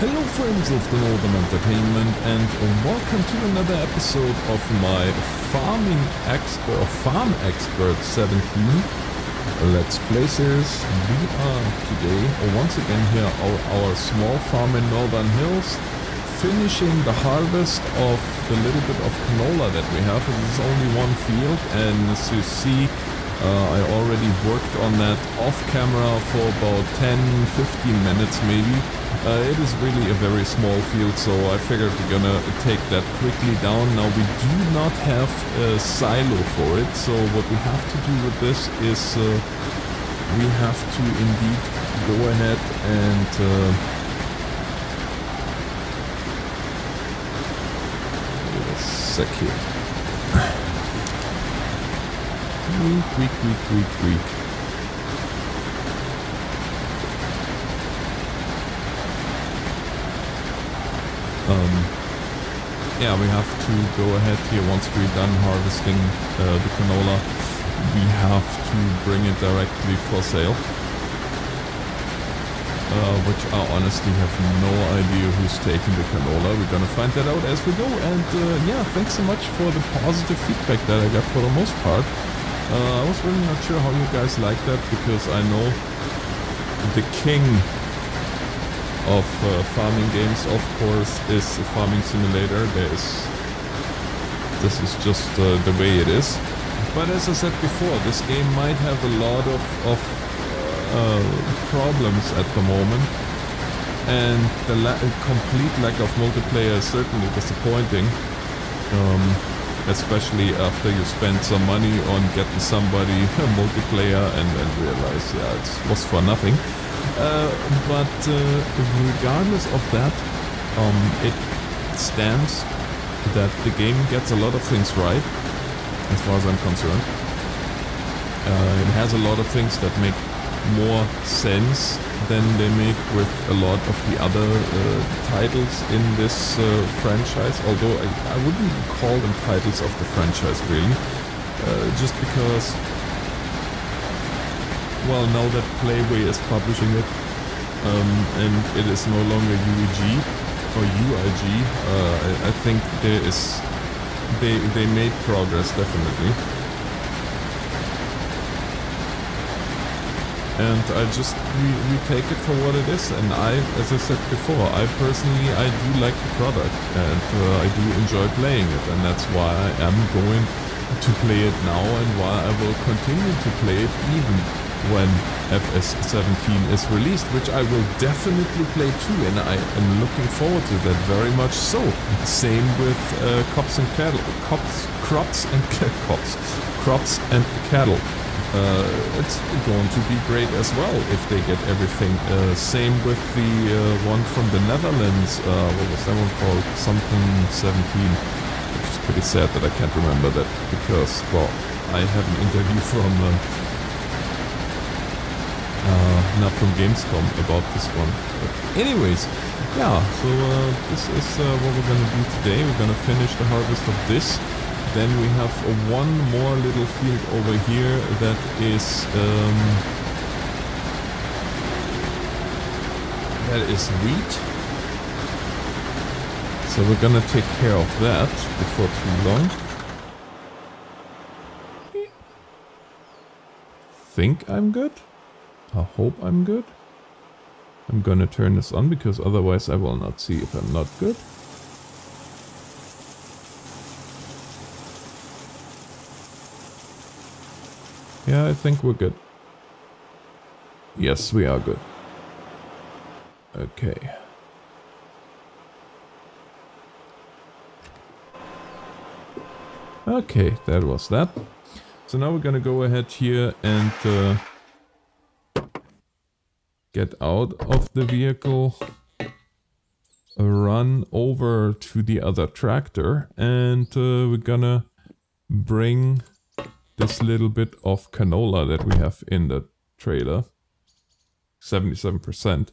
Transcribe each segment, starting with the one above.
Hello friends of the Northern Entertainment and welcome to another episode of my Farming Expert, Farm Expert 17 Let's Play. We are today, once again here, our, our small farm in Northern Hills, finishing the harvest of the little bit of canola that we have. This is only one field and as you see uh, I already worked on that off camera for about 10-15 minutes maybe. Uh, it is really a very small field so I figured we're gonna take that quickly down. Now we do not have a silo for it so what we have to do with this is uh, we have to indeed go ahead and uh, wait a sec here. Weak, weak, weak, weak, weak. Um, yeah, we have to go ahead here once we're done harvesting uh, the canola. We have to bring it directly for sale. Uh, which I honestly have no idea who's taking the canola. We're gonna find that out as we go. And uh, yeah, thanks so much for the positive feedback that I got for the most part. Uh, I was really not sure how you guys like that because I know the king of uh, farming games, of course, is a farming simulator. There is this is just uh, the way it is. But as I said before, this game might have a lot of, of uh, problems at the moment, and the la complete lack of multiplayer is certainly disappointing. Um, especially after you spend some money on getting somebody a multiplayer and then realize yeah it was for nothing uh, but uh, regardless of that um, it stands that the game gets a lot of things right as far as I'm concerned uh, it has a lot of things that make more sense than they make with a lot of the other uh, titles in this uh, franchise. Although I, I, wouldn't call them titles of the franchise really, uh, just because, well, now that Playway is publishing it, um, and it is no longer UEG or UIG, uh, I, I think there is they they made progress definitely. and I just we, we take it for what it is and I as I said before I personally I do like the product and uh, I do enjoy playing it and that's why I am going to play it now and why I will continue to play it even when FS17 is released which I will definitely play too and I am looking forward to that very much so same with uh, cops and cattle cops crops and cops crops and cattle uh, it's going to be great as well if they get everything. Uh, same with the uh, one from the Netherlands. Uh, what was that one called? Something 17. Which is pretty sad that I can't remember that because, well, I have an interview from uh, uh, not from Gamescom about this one. But anyways, yeah. So this is what we're gonna do today. We're gonna finish the harvest of this. Then we have one more little field over here that is um, that is wheat. So we're gonna take care of that before too long. Think I'm good? I hope I'm good. I'm gonna turn this on because otherwise I will not see if I'm not good. Yeah, I think we're good. Yes, we are good. Okay. Okay, that was that. So now we're gonna go ahead here and uh, get out of the vehicle, run over to the other tractor, and uh, we're gonna bring this little bit of canola that we have in the trailer. 77%.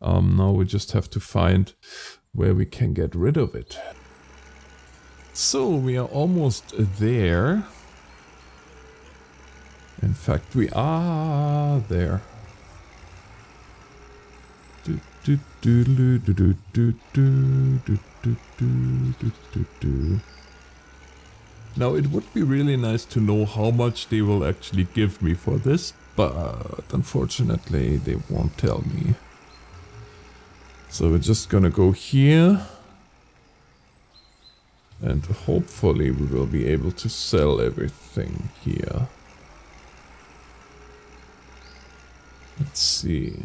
Um, now we just have to find where we can get rid of it. So we are almost there. In fact, we are there. Now it would be really nice to know how much they will actually give me for this, but unfortunately they won't tell me. So we're just gonna go here. And hopefully we will be able to sell everything here. Let's see.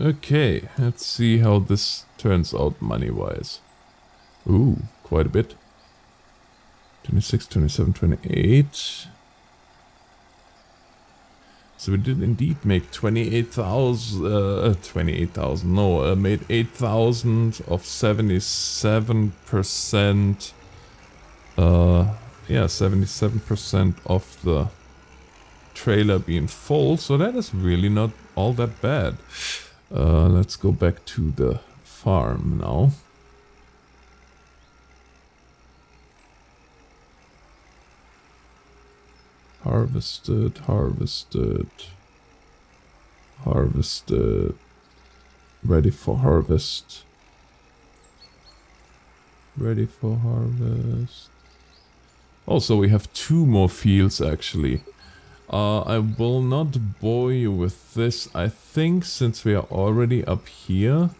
Okay, let's see how this turns out money-wise. Ooh, quite a bit. 26, 27, 28. So we did indeed make 28,000, uh, 28,000, no, uh, made 8,000 of 77%, uh, yeah, 77% of the trailer being full, so that is really not all that bad. Uh, let's go back to the farm now. Harvested, harvested, harvested, ready for harvest, ready for harvest. Also, we have two more fields actually. Uh, I will not bore you with this. I think since we are already up here,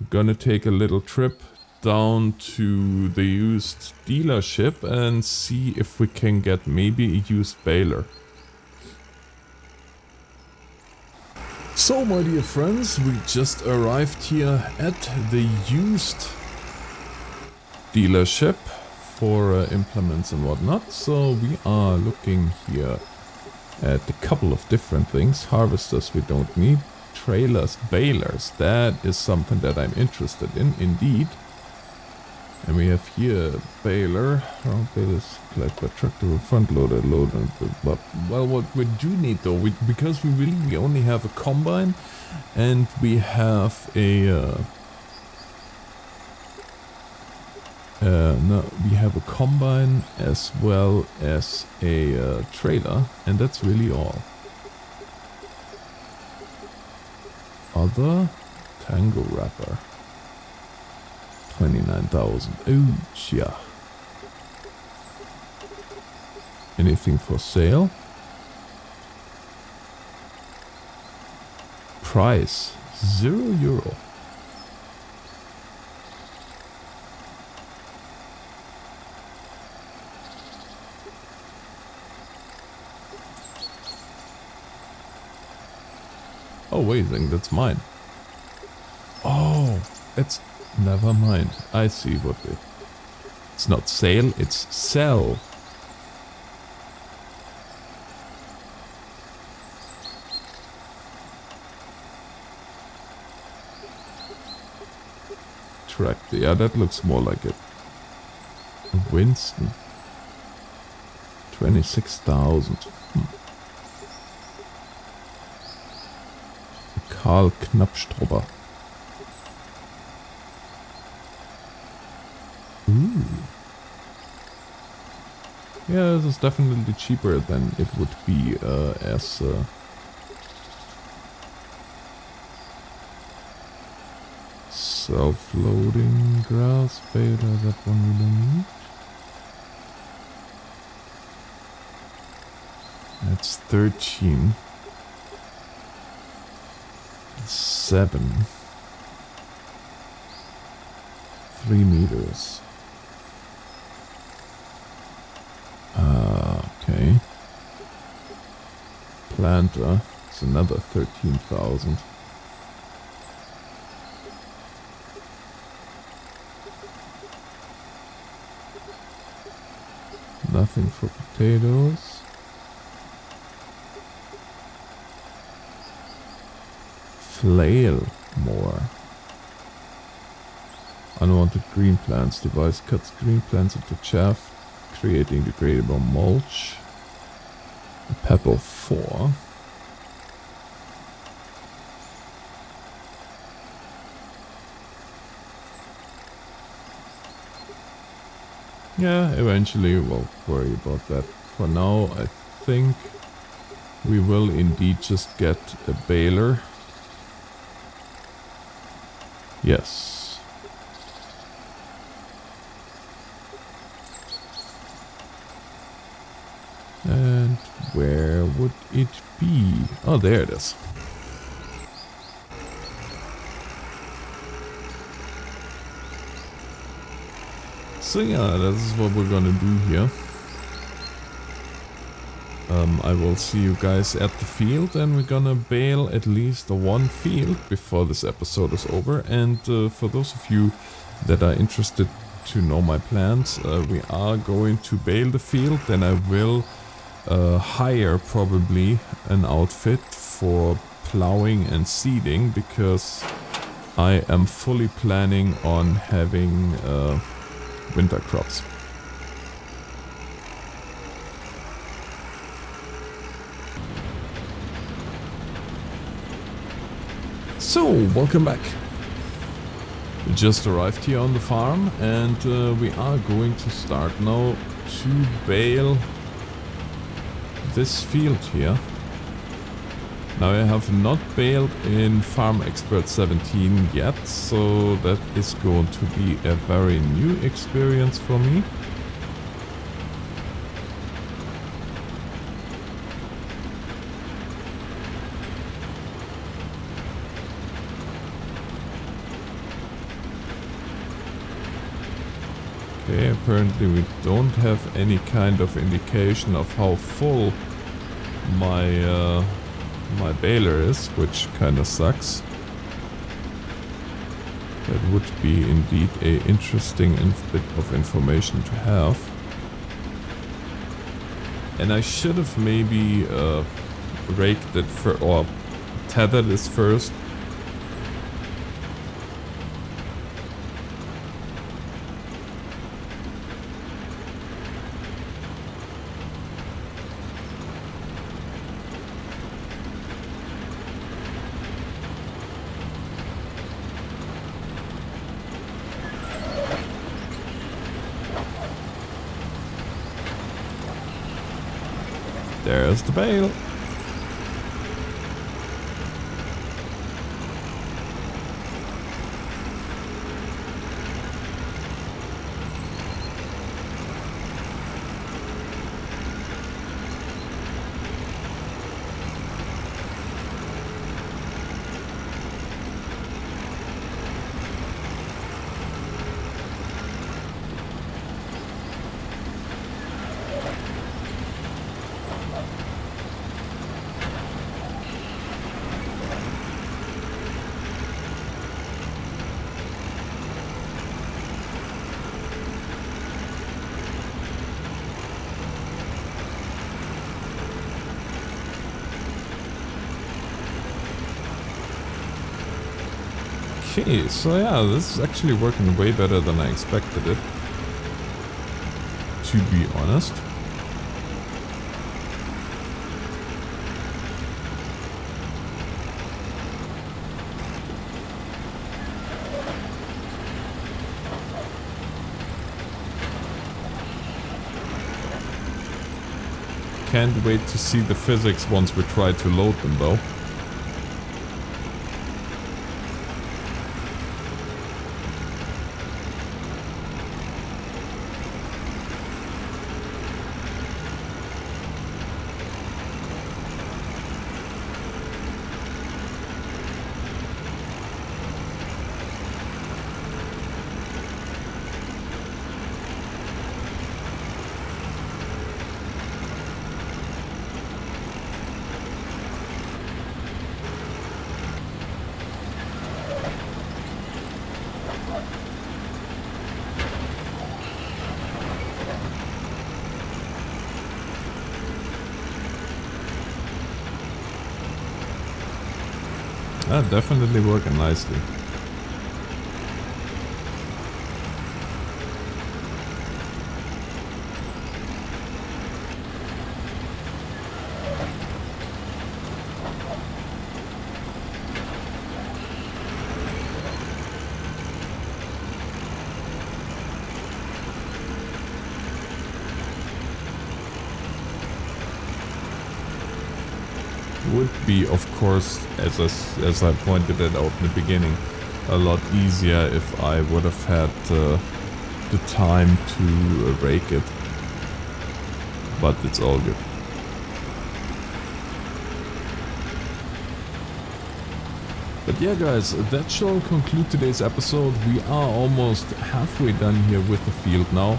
we're gonna take a little trip down to the used dealership and see if we can get maybe a used baler. So my dear friends, we just arrived here at the used dealership for uh, implements and whatnot. So we are looking here at a couple of different things. Harvesters we don't need. Trailers, balers, that is something that I'm interested in, indeed. And we have here baler, round balers collect by tractor or front loader, loader. But well, what we do need though, we, because we really we only have a combine, and we have a. Uh, uh, no, we have a combine as well as a uh, trailer, and that's really all. Other tango wrapper. 29,000. Oh, yeah. Anything for sale? Price, zero euro. Oh wait, that's mine. Oh, it's Never mind. I see what they... It's not sale, it's sell. Tractor. Yeah, that looks more like it. Winston. 26,000. Karl. Ooh. Yeah, this is definitely cheaper than it would be uh, as... Uh, Self-loading grass baler, that one we don't need. That's 13. 7. 3 meters. Uh, okay. Planter. It's another 13,000. Nothing for potatoes. Flail mower. Unwanted green plants. Device cuts green plants into chaff creating degradable mulch. A pebble 4. Yeah, eventually we'll worry about that. For now, I think we will indeed just get a baler. Yes. And where would it be? Oh, there it is. So yeah, that's what we're gonna do here. Um, I will see you guys at the field and we're gonna bale at least one field before this episode is over. And uh, for those of you that are interested to know my plans, uh, we are going to bale the field. Then I will uh, hire probably an outfit for plowing and seeding because I am fully planning on having uh, winter crops. So, welcome back. We just arrived here on the farm and uh, we are going to start now to bale this field here. Now I have not baled in Farm Expert 17 yet, so that is going to be a very new experience for me. Okay, apparently we don't have any kind of indication of how full my uh, my baler is, which kind of sucks. That would be indeed a interesting bit of information to have. And I should have maybe uh, raked it for or tethered this first There's the bale. Okay, so yeah, this is actually working way better than I expected it. To be honest. Can't wait to see the physics once we try to load them though. Ah, definitely working nicely. Would be, of course, as I, as I pointed it out in the beginning, a lot easier if I would have had uh, the time to uh, rake it. But it's all good. But yeah guys, that shall conclude today's episode. We are almost halfway done here with the field now.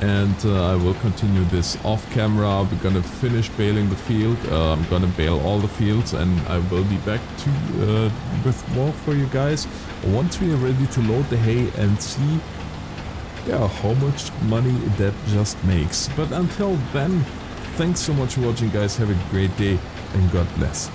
And uh, I will continue this off camera. We're gonna finish baling the field. Uh, I'm gonna bale all the fields and I will be back to uh, with more for you guys once we are ready to load the hay and see yeah, how much money that just makes. But until then, thanks so much for watching guys. Have a great day and God bless.